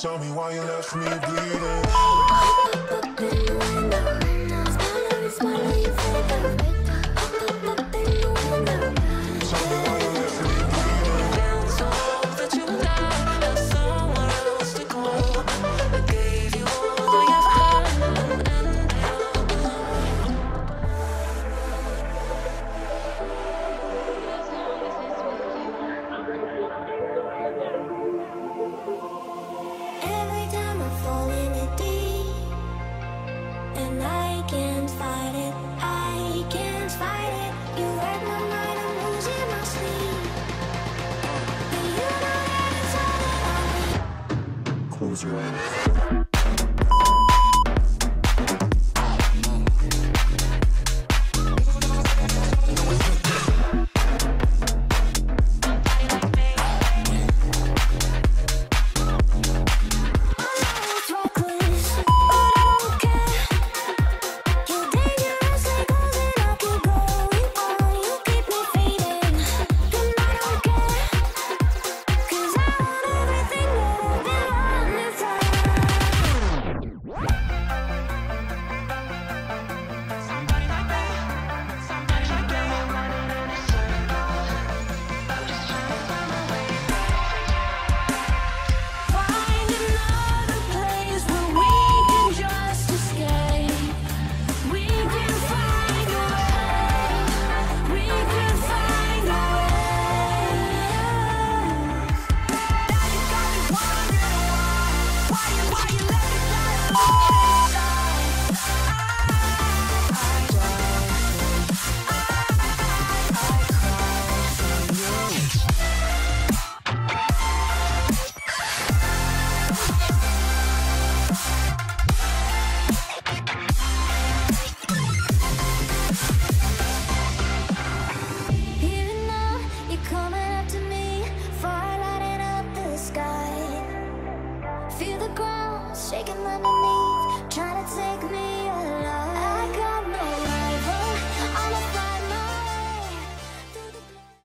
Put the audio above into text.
Tell me why you left me bleeding. close your eyes. shaking on my knees.